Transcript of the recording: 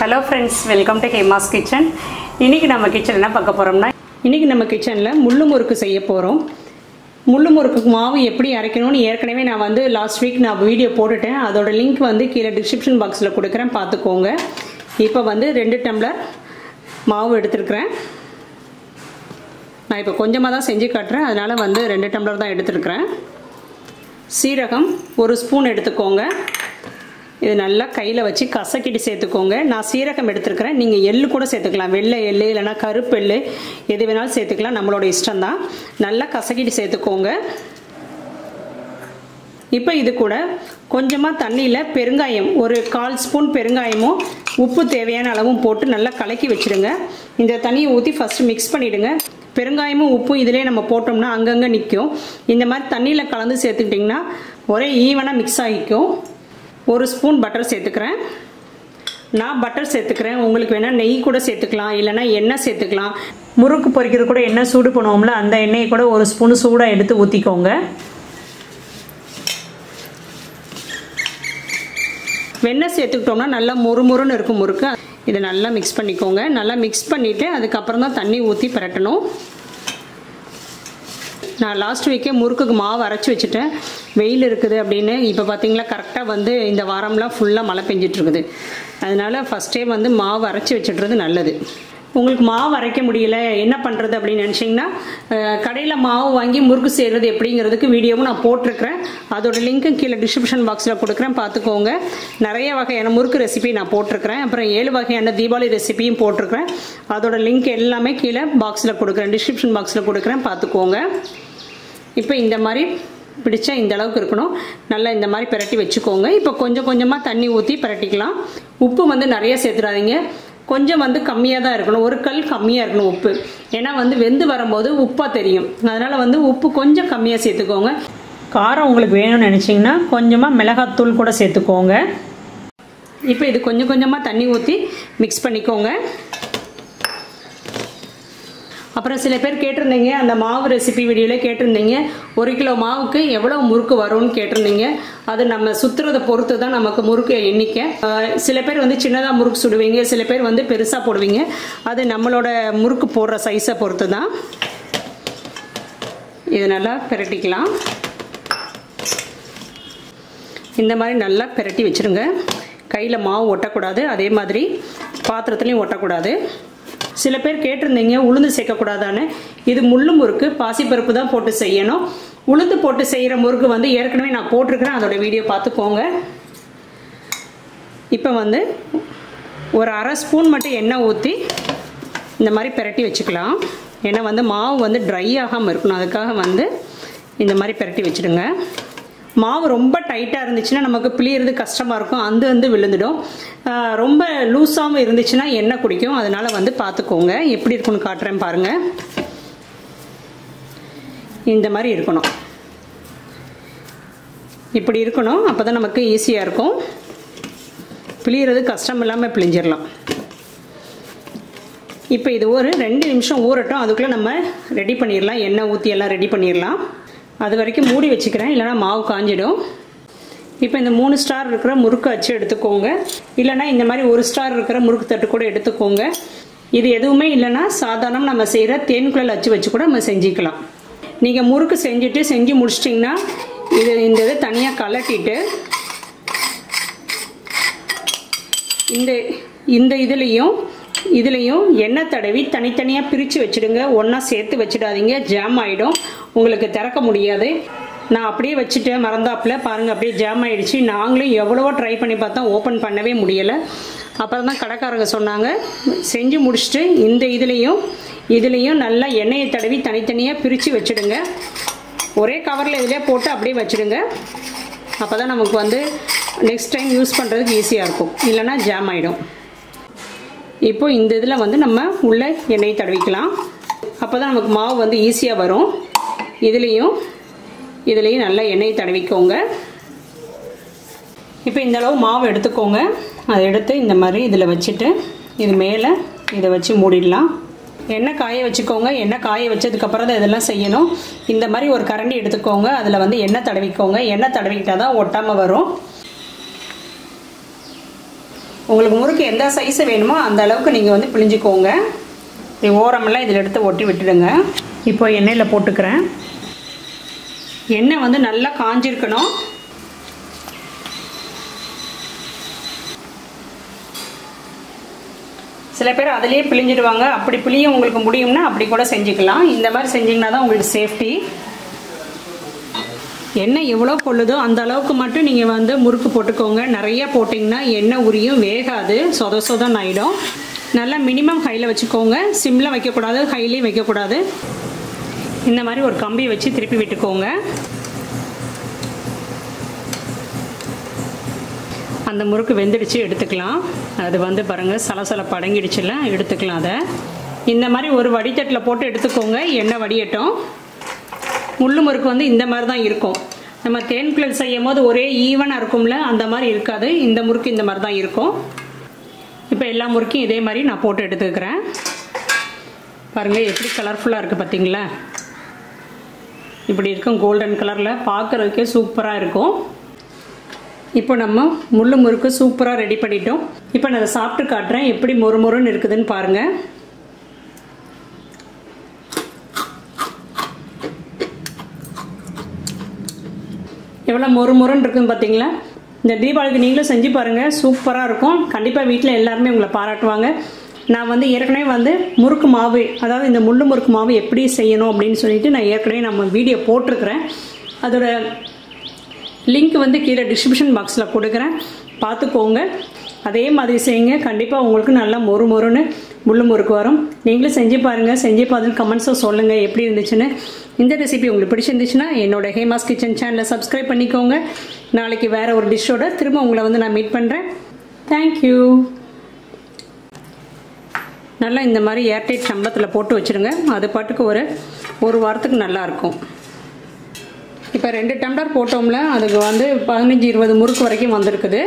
Hello friends welcome to Hema's kitchen இன்றைக்கி நம்ம kitchen என்ன பார்க்க போகிறோம்னா இன்றைக்கி நம்ம கிச்சனில் முள்ளு முறுக்கு செய்ய போகிறோம் முள்ளு முறுக்கு மாவு எப்படி அரைக்கணும்னு ஏற்கனவே நான் வந்து லாஸ்ட் வீக் நான் வீடியோ போட்டுட்டேன். அதோட லிங்க் வந்து கீழே டிஸ்கிரிப்ஷன் பாக்ஸில் கொடுக்குறேன். பார்த்துக்கோங்க. இப்போ வந்து ரெண்டு டம்ளர் மாவு எடுத்துருக்குறேன். நான் இப்போ கொஞ்சமாக தான் செஞ்சு காட்டுறேன். அதனால் வந்து ரெண்டு டம்ளர் தான் எடுத்துருக்குறேன். சீரகம் ஒரு ஸ்பூன் எடுத்துக்கோங்க. இது நல்லா கையில் வச்சு கசக்கிட்டு சேர்த்துக்கோங்க. நான் சீரகம் எடுத்துருக்கிறேன். நீங்கள் எள்ளு கூட சேர்த்துக்கலாம். வெள்ளை எள்ளு இல்லைனா கருப்பு எள்ளு எது வேணாலும் சேர்த்துக்கலாம். நம்மளோட இஷ்டம் தான். நல்லா கசக்கிட்டு சேர்த்துக்கோங்க. இப்போ இது கூட கொஞ்சமாக தண்ணியில் பெருங்காயம் ஒரு கால் ஸ்பூன் பெருங்காயமும் உப்பு தேவையான அளவும் போட்டு நல்லா கலக்கி வச்சுருங்க. இந்த தண்ணியை ஊற்றி ஃபஸ்ட்டு மிக்ஸ் பண்ணிவிடுங்க பெருங்காயமும் உப்பும் இதிலே நம்ம போட்டோம்னா அங்கங்கே நிற்கும் இந்த மாதிரி தண்ணியில் கலந்து சேர்த்துக்கிட்டிங்கன்னா ஒரே ஈவனாக மிக்ஸ் ஆகிக்கும். ஒரு ஸ்பூன் பட்டர் சேர்த்துக்கிறேன். நான் பட்டர் சேர்த்துக்கிறேன். உங்களுக்கு வேணால் நெய் கூட சேர்த்துக்கலாம். இல்லைனா எண்ணெய் சேர்த்துக்கலாம். முறுக்கு பொறிக்கிறது கூட எண்ணெய் சூடு பண்ணுவோம்ல அந்த எண்ணெயை கூட ஒரு ஸ்பூன் சூடாக எடுத்து ஊற்றிக்கோங்க வெண்ணெய் சேர்த்துக்கிட்டோம்னா நல்லா முறுமுறுன்னு இருக்கும் முறுக்கு. இதை நல்லா மிக்ஸ் பண்ணிக்கோங்க. நல்லா மிக்ஸ் பண்ணிவிட்டு அதுக்கப்புறம் தான் தண்ணி ஊற்றி பரட்டணும். நான் லாஸ்ட் வீக்கே முறுக்குக்கு மாவு அரைச்சி வச்சுட்டேன். வெயில் இருக்குது அப்படின்னு இப்போ பார்த்தீங்களா கரெக்டாக வந்து இந்த வாரம்லாம் ஃபுல்லாக மழை பெஞ்சிட்ருக்குது. அதனால் ஃபஸ்ட்டே வந்து மாவு அரைச்சி வச்சுட்றது நல்லது. உங்களுக்கு மாவு அரைக்க முடியல என்ன பண்ணுறது அப்படின்னு நினச்சிங்கன்னா கடையில் மாவு வாங்கி முறுக்கு செய்கிறது எப்படிங்கிறதுக்கு வீடியோவும் நான் போட்டிருக்கிறேன். அதோட லிங்க்கும் கீழே டிஸ்கிரிப்ஷன் பாக்ஸில் கொடுக்குறேன் பார்த்துக்கோங்க. நிறைய வகையான முறுக்கு ரெசிபி நான் போட்டிருக்கிறேன். அப்புறம் ஏழு வகையான தீபாவளி ரெசிபியும் போட்டிருக்கிறேன். அதோட லிங்க் எல்லாமே கீழே பாக்ஸில் கொடுக்குறேன் டிஸ்கிரிப்ஷன் பாக்ஸில் கொடுக்குறேன் பார்த்துக்கோங்க. இப்போ இந்த மாதிரி பிடிச்சா இந்த அளவுக்கு இருக்கணும். நல்லா இந்த மாதிரி பிரட்டி வச்சுக்கோங்க. இப்போ கொஞ்சம் கொஞ்சமாக தண்ணி ஊற்றி பிரட்டிக்கலாம். உப்பு வந்து நிறைய சேர்த்துடாதீங்க கொஞ்சம் வந்து கம்மியாக தான் இருக்கணும். ஒரு கல் கம்மியாக இருக்கணும் உப்பு. ஏன்னா வந்து வெந்து வரும்போது உப்பாக தெரியும். அதனால் வந்து உப்பு கொஞ்சம் கம்மியாக சேர்த்துக்கோங்க. காரம் உங்களுக்கு வேணும்னு நினச்சிங்கன்னா கொஞ்சமாக மிளகாத்தூள் கூட சேர்த்துக்கோங்க. இப்போ இது கொஞ்சம் கொஞ்சமாக தண்ணி ஊற்றி மிக்ஸ் பண்ணிக்கோங்க. அப்புறம் சில பேர் கேட்டிருந்தீங்க அந்த மாவு ரெசிபி வீடியோவில் கேட்டிருந்தீங்க ஒரு கிலோ மாவுக்கு எவ்வளோ முறுக்கு வரும்னு கேட்டிருந்தீங்க. அது நம்ம சுற்றுறதை பொறுத்து தான் நமக்கு முறுக்கு எண்ணிக்கை. சில பேர் வந்து சின்னதாக முறுக்கு சுடுவீங்க சில பேர் வந்து பெருசாக போடுவீங்க. அது நம்மளோட முறுக்கு போடுற சைஸை பொறுத்து தான் இது நல்லா பிரட்டிக்கலாம். இந்த மாதிரி நல்லா பிரட்டி வச்சுருங்க. கையில் மாவு ஒட்டக்கூடாது அதே மாதிரி பாத்திரத்துலேயும் ஒட்டக்கூடாது. சில பேர் கேட்டிருந்தீங்க உளுந்து சேர்க்கக்கூடாதான்னு. இது முள்ளு முறுக்கு பாசிப்பருப்பு தான் போட்டு செய்யணும். உளுந்து போட்டு செய்கிற முறுக்கு வந்து ஏற்கனவே நான் போட்டிருக்கிறேன். அதோட வீடியோ பார்த்துக்கோங்க. இப்போ வந்து ஒரு அரை ஸ்பூன் மட்டும் எண்ணெய் ஊற்றி இந்த மாதிரி பிரட்டி வச்சுக்கலாம். ஏன்னா வந்து மாவு வந்து ட்ரை ஆகாமல் இருக்கணும். அதுக்காக வந்து இந்த மாதிரி பிரட்டி வச்சுடுங்க. மாவு ரொம்ப டைட்டாக இருந்துச்சுன்னா நமக்கு பிழியறது கஷ்டமாக இருக்கும். அந்த வந்து விழுந்துடும். ரொம்ப லூஸாகவும் இருந்துச்சுன்னா எண்ணெய் குடிக்கும். அதனால் வந்து பார்த்துக்கோங்க எப்படி இருக்குன்னு காட்டுறேன் பாருங்கள் இந்த மாதிரி இருக்கணும். இப்படி இருக்கணும். அப்போ தான் நமக்கு ஈஸியாக இருக்கும். பிழியறது கஷ்டம் இல்லாமல் பிழிஞ்சிடலாம் இப்போ இது ஒரு ரெண்டு நிமிஷம் ஊறட்டும். அதுக்குள்ளே நம்ம ரெடி பண்ணிடலாம் எண்ணெய் ஊற்றி எல்லாம் ரெடி பண்ணிடலாம் அது வரைக்கும் மூடி வச்சுக்கிறேன். இல்லைனா மாவு காஞ்சிடும். இப்போ இந்த மூணு ஸ்டார் இருக்கிற முறுக்கு அச்சு எடுத்துக்கோங்க. இல்லைனா இந்த மாதிரி ஒரு ஸ்டார் இருக்கிற முறுக்கு தட்டு கூட எடுத்துக்கோங்க. இது எதுவுமே இல்லைன்னா சாதாரணம் நம்ம செய்கிற தேன்குழல் அச்சு வச்சு கூட நம்ம செஞ்சுக்கலாம். நீங்கள் முறுக்கு செஞ்சுட்டு செஞ்சு முடிச்சிட்டிங்கன்னா இது இந்த இது தனியாக கலட்டிட்டு இந்த இந்த இதுலேயும் இதுலேயும் எண்ணெய் தடவி தனித்தனியாக பிரித்து வச்சுடுங்க. ஒன்றா சேர்த்து வச்சிடாதீங்க. ஜாம் ஆகிடும் உங்களுக்கு திறக்க முடியாது. நான் அப்படியே வச்சுட்டேன். மறந்தாப்பில். பாருங்கள் அப்படியே ஜாம் ஆகிடுச்சு நாங்களும் எவ்வளவோ ட்ரை பண்ணி பார்த்தோம். ஓப்பன் பண்ணவே முடியலை. அப்புறம் தான் கடைக்காரங்க சொன்னாங்க. செஞ்சு முடிச்சுட்டு இந்த இதுலேயும் இதுலேயும் நல்லா எண்ணெயை தடவி தனித்தனியாக பிரித்து வச்சுடுங்க. ஒரே கவரில் இதிலே போட்டு அப்படியே வச்சுடுங்க. அப்போ தான் நமக்கு வந்து நெக்ஸ்ட் டைம் யூஸ் பண்ணுறதுக்கு ஈஸியாக இருக்கும். இல்லைனா ஜாம் ஆகிடும் இப்போ இந்த இதில் வந்து நம்ம உள்ளே எண்ணெய் தடவிக்கலாம். அப்போ தான் நமக்கு மாவு வந்து ஈஸியாக வரும். இதுலேயும் இதுலேயும் நல்லா எண்ணெய் தடவிக்கோங்க. இப்போ இந்த அளவு மாவு எடுத்துக்கோங்க. அதை எடுத்து இந்த மாதிரி இதில் வச்சுட்டு இது மேலே இதை வச்சு மூடிடலாம். எண்ணெய் காய வச்சுக்கோங்க. எண்ணெய் காய வச்சதுக்கப்புறம் தான் இதெல்லாம் செய்யணும். இந்த மாதிரி ஒரு கரண்டி எடுத்துக்கோங்க. அதில் வந்து எண்ணெய் தடவிக்கோங்க. எண்ணெய் தடவிக்கிட்டால் தான் ஒட்டாமல் வரும். உங்களுக்கு முறுக்கு எந்த சைஸு வேணுமோ அந்த அளவுக்கு நீங்கள் வந்து பிழிஞ்சிக்கோங்க. இது ஓரமெல்லாம் இதில் எடுத்து ஒட்டி விட்டுடுங்க. இப்போ எண்ணெயில் போட்டுக்கிறேன். எண்ணெய் வந்து நல்லா காஞ்சிருக்கணும். சில பேர் அதிலேயே பிழிஞ்சிடுவாங்க. அப்படி பிழிய உங்களுக்கு முடியும்னா அப்படி கூட செஞ்சுக்கலாம். இந்த மாதிரி செஞ்சிங்கன்னா தான் உங்களுக்கு சேஃப்டி எண்ணெய் எவ்வளோ கொள்ளுதோ அந்த அளவுக்கு மட்டும் நீங்கள் வந்து முறுக்கு போட்டுக்கோங்க. நிறைய போட்டிங்கன்னா எண்ணெய் உரியும் வேகாது சொத சொதன்னு ஆகிடும் நல்லா மினிமம் ஹையில் வச்சுக்கோங்க. சிம்மில் வைக்கக்கூடாது ஹைலேயும் வைக்கக்கூடாது. இந்த மாதிரி ஒரு கம்பி வச்சு திருப்பி விட்டுக்கோங்க. அந்த முறுக்கு வெந்துடுச்சு எடுத்துக்கலாம். அது வந்து பாருங்கள் சலசல படங்கிடுச்சுல எடுத்துக்கலாம் அதை. இந்த மாதிரி ஒரு வடித்தட்டில் போட்டு எடுத்துக்கோங்க. எண்ணெய் வடியட்டும். முள்ளு முறுக்கு வந்து இந்த மாதிரி தான் இருக்கும். நம்ம தேன்குழல் செய்யும் போது ஒரே ஈவனாக இருக்கும்ல அந்த மாதிரி இருக்காது. இந்த முறுக்கு இந்த மாதிரி தான் இருக்கும். இப்போ எல்லா முறுக்கையும் இதே மாதிரி நான் போட்டு எடுத்துக்கிறேன். பாருங்கள் எப்படி கலர்ஃபுல்லாக இருக்குது பார்த்தீங்களா இப்படி இருக்கும் கோல்டன் கலரில் பார்க்குறதுக்கே சூப்பராக இருக்கும். இப்போ நம்ம முள்ளு முறுக்கு சூப்பராக ரெடி பண்ணிட்டோம். இப்போ நான் அதை சாப்பிட்டு காட்டுறேன். எப்படி மொறு மொறுன்னு இருக்குதுன்னு பாருங்கள் எவ்வளோ மொறு மொறுன்னு இருக்குன்னு பார்த்தீங்களா இந்த தீபாவளிக்கு நீங்களும் செஞ்சு பாருங்கள் சூப்பராக இருக்கும். கண்டிப்பாக வீட்டில் எல்லாருமே உங்களை பாராட்டுவாங்க. நான் வந்து ஏற்கனவே வந்து முறுக்கு மாவு அதாவது இந்த முள்ளு முறுக்கு மாவு எப்படி செய்யணும் அப்படின்னு சொல்லிட்டு நான் ஏற்கனவே நம்ம வீடியோ போட்டிருக்கிறேன். அதோட லிங்க் வந்து கீழே டிஸ்கிரிப்ஷன் பாக்ஸில் கொடுக்குறேன். பார்த்துக்கோங்க. அதே மாதிரி செய்யுங்க. கண்டிப்பாக உங்களுக்கு நல்லா மொறு மொறுன்னு முள்ளு முறுக்கு வரும். நீங்களும் செஞ்சு பாருங்கள் செஞ்சு பார்த்துட்டு கமெண்ட்ஸும் சொல்லுங்கள் எப்படி இருந்துச்சுன்னு. இந்த ரெசிபி உங்களுக்கு பிடிச்சிருந்துச்சுன்னா என்னோட ஹேமாஸ் கிச்சன் சேனலை சப்ஸ்கிரைப் பண்ணிக்கோங்க. நாளைக்கு வேறு ஒரு டிஷ்ஷோட திரும்ப உங்களை வந்து நான் மீட் பண்ணுறேன் தேங்க்யூ நல்லா இந்த மாதிரி ஏர்டைட் சம்பத்தில் போட்டு வச்சுருங்க. அது பாட்டுக்கு ஒரு ஒரு வாரத்துக்கு நல்லாயிருக்கும் இப்போ ரெண்டு டம்ளர் போட்டோம்ல. அதுக்கு வந்து பதினஞ்சு இருபது முறுக்கு வரைக்கும் வந்திருக்குது.